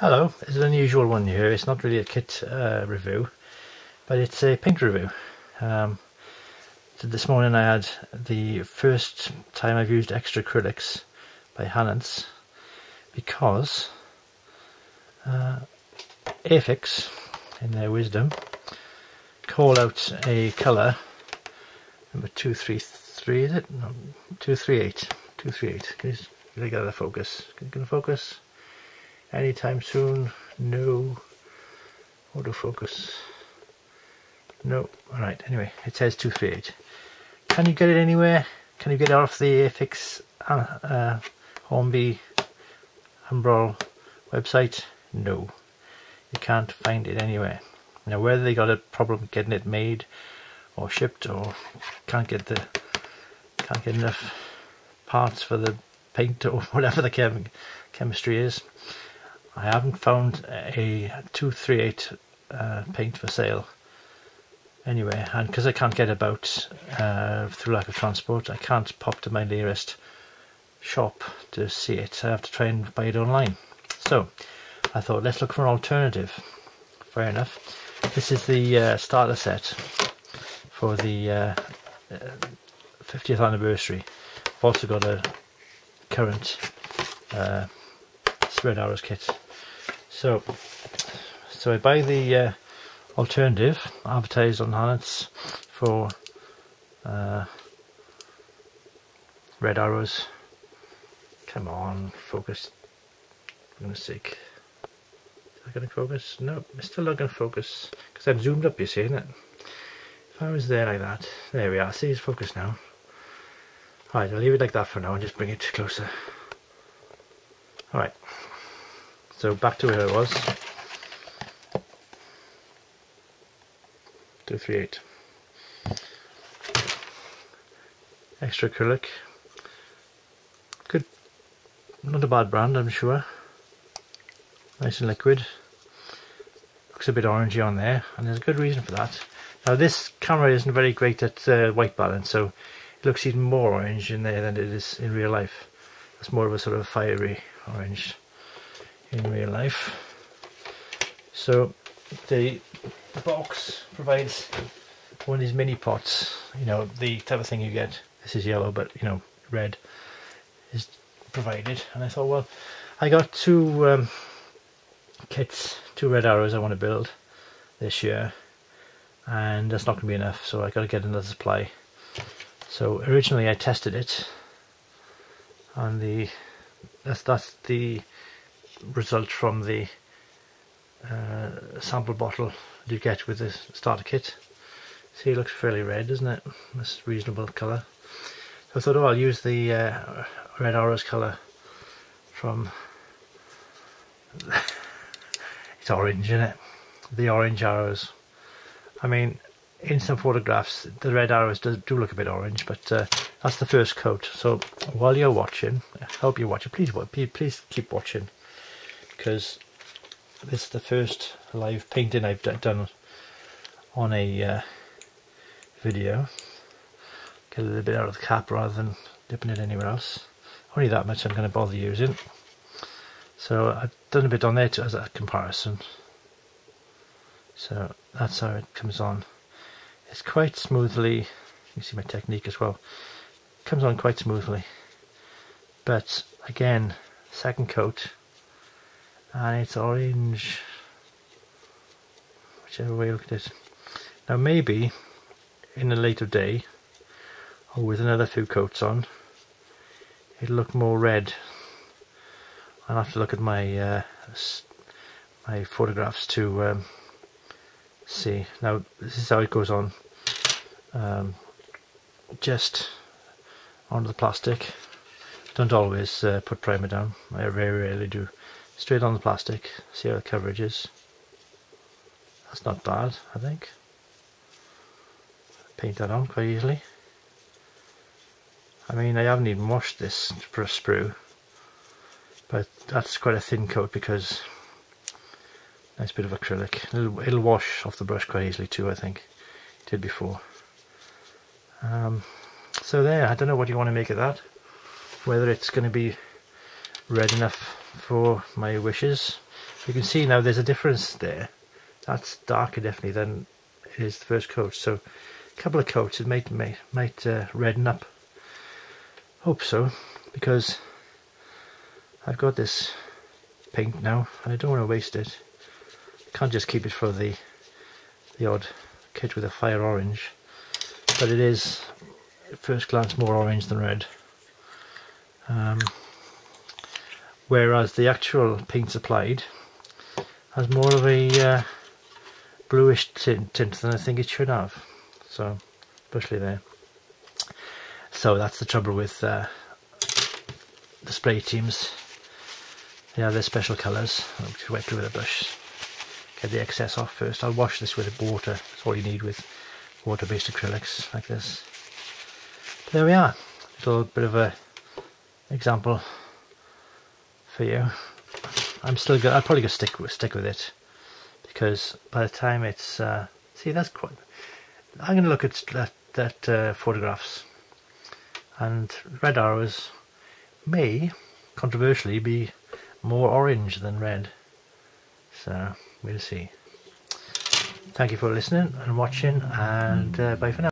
Hello, it's an unusual one here. It's not really a kit uh, review, but it's a paint review. Um, so this morning I had the first time I've used Xtracrylix by Hannants because uh, Airfix, in their wisdom, call out a colour, number 233 is it? No, 238. 238. Can you, get the focus? Can you focus? Anytime soon no autofocus. No. Alright anyway it says 238 can you get it anywhere? Can you get it off the Airfix uh, uh, Hornby Humbrol website? No. You can't find it anywhere. Now whether they got a problem getting it made or shipped or can't get the can't get enough parts for the paint or whatever the chem chemistry is I haven't found a 238 uh, paint for sale anyway and because I can't get about uh, through lack of transport I can't pop to my nearest shop to see it. I have to try and buy it online. So I thought let's look for an alternative. Fair enough. This is the uh, starter set for the 50th uh, anniversary. I've also got a current uh, Red Arrows kit so, so I buy the uh, alternative advertised on Hannants for uh, red arrows. Come on, focus. For goodness sake. Is that going to focus? No, it's still not going to focus because I'm zoomed up, you see, isn't it? If I was there like that, there we are. See, it's focused now. Alright, I'll leave it like that for now and just bring it closer. Alright. So back to where it was. 238. Extra acrylic. Good, not a bad brand I'm sure. Nice and liquid. Looks a bit orangey on there and there's a good reason for that. Now this camera isn't very great at uh, white balance so it looks even more orange in there than it is in real life. It's more of a sort of fiery orange in real life. So the box provides one of these mini pots, you know, the type of thing you get. This is yellow, but you know, red is provided. And I thought, well, I got two um, kits, two red arrows I want to build this year, and that's not going to be enough, so I got to get another supply. So originally I tested it on the that's that's the result from the uh, sample bottle you get with the starter kit. See, it looks fairly red, doesn't it? That's reasonable colour. So I thought, oh, I'll use the uh, Red Arrows colour from... it's orange, isn't it? The orange arrows. I mean, in some photographs, the red arrows do, do look a bit orange, but uh, that's the first coat. So while you're watching, I hope you watch it. Please, please keep watching because this is the first live painting I've done on a uh, video. Get a little bit out of the cap rather than dipping it anywhere else. Only that much I'm going to bother using. So I've done a bit on there as a comparison. So that's how it comes on. It's quite smoothly, you see my technique as well, it comes on quite smoothly. But again, second coat, and it's orange. Whichever way you look at it. Now maybe in a later day or with another few coats on it'll look more red. I'll have to look at my uh, my photographs to um, see. Now this is how it goes on. Um, just onto the plastic. Don't always uh, put primer down. I very rarely do straight on the plastic, see how the coverage is. That's not bad, I think. Paint that on quite easily. I mean, I haven't even washed this for a sprue, but that's quite a thin coat because nice bit of acrylic. It'll, it'll wash off the brush quite easily too, I think. It did before. Um, so there, I don't know what you want to make of that. Whether it's going to be red enough for my wishes You can see now there's a difference there. That's darker definitely than is the first coat. So a couple of coats it might might, might uh, redden up. Hope so because I've got this paint now and I don't want to waste it. Can't just keep it for the the odd kit with a fire orange but it is at first glance more orange than red um, whereas the actual paint applied has more of a uh, bluish tint, tint than I think it should have. So especially there. So that's the trouble with uh, the spray teams. They have their special colours. I'll just wet with a brush. Get the excess off first. I'll wash this with water. That's all you need with water-based acrylics like this. There we are. A little bit of a example for you I'm still good. I'm probably gonna stick with stick with it because by the time it's uh, see that's quite. I'm gonna look at that that uh, photographs and red arrows may controversially be more orange than red. So we'll see. Thank you for listening and watching and uh, bye for now.